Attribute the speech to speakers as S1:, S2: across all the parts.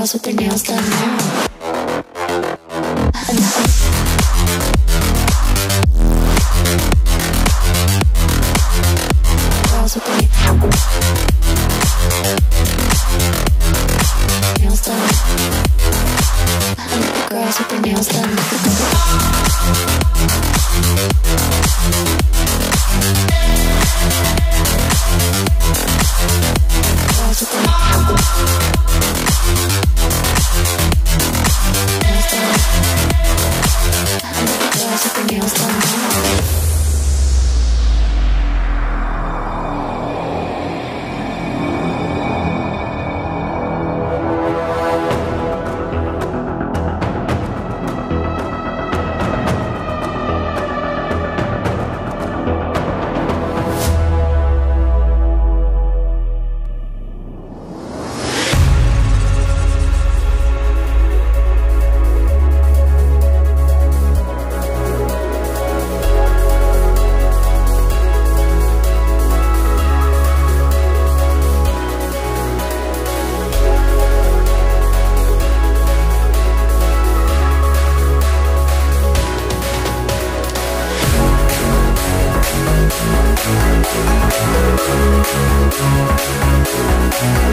S1: Girls with their nails done now. Girls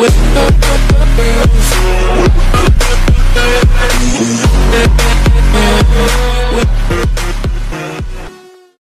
S1: with